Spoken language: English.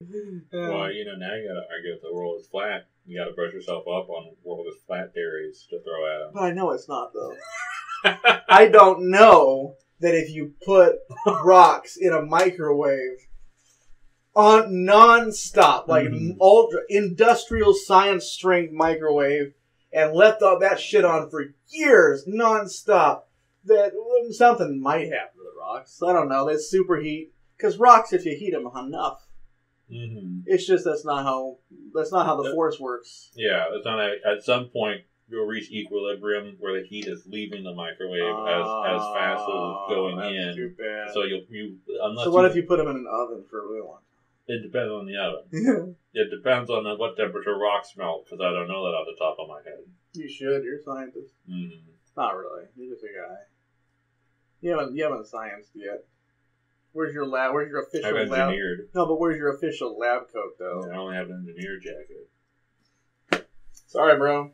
Well, you know, now you gotta argue if the world is flat. You gotta brush yourself up on world is flat theories to throw at them. But I know it's not though. I don't know that if you put rocks in a microwave on non-stop, like Mhm. ultra industrial science strength microwave, and left all that shit on for years non-stop, that something might happen to the rocks. I don't know. They superheat because rocks, if you heat them enough, hmm it's just that's not how that's not how the force works. Yeah, it's not a, at some point you'll reach equilibrium where the heat is leaving the microwave as as fast as it's going Oh, that's in. Too bad. So you'll you unless so what if you put them in an oven for a really long it depends on the oven. It depends on the, what temperature rocks melt because I don't know that off the top of my head. you should. You're a scientist. Mm. Not really. You're just a guy. You haven't you haven't scienced yet. Where's your lab? Where's your official I've lab? engineered. No, but where's your official lab coat though? I only have an engineer jacket. Sorry, bro.